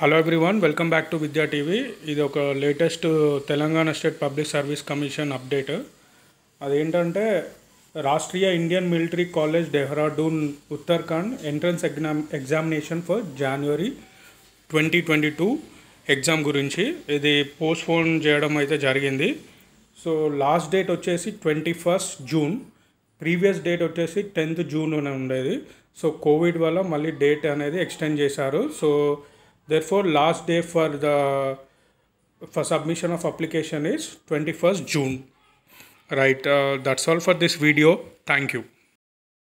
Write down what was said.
Hello everyone welcome back to Vidya TV ఇది ఒక latest Telangana state public service commission update అదేంటంటే Rashtriya Indian military college Dehradun Uttarakhand entrance exam examination for January twenty twenty two exam గురించి ఇది postpone చేయడం అయితే జరిగింది. So last date వచ్చేసి twenty first June previous date వచ్చేసి tenth June అని ఉండేది. సో కోవిడ్ వల్ల మళ్ళీ డేట్ అనేది ఎక్స్టెండ్ చేశారు. So Therefore, last day for the for submission of application is 21st June. Right, uh, that's all for this video. Thank you.